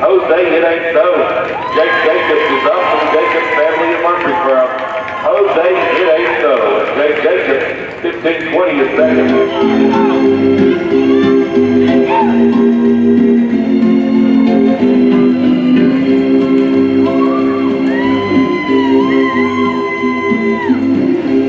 Jose, it ain't so. Jake Jacobs is up from Jacobs family of Murfreesboro. Jose, it ain't so. Jake Jacobs, 1520 is second. Thank you.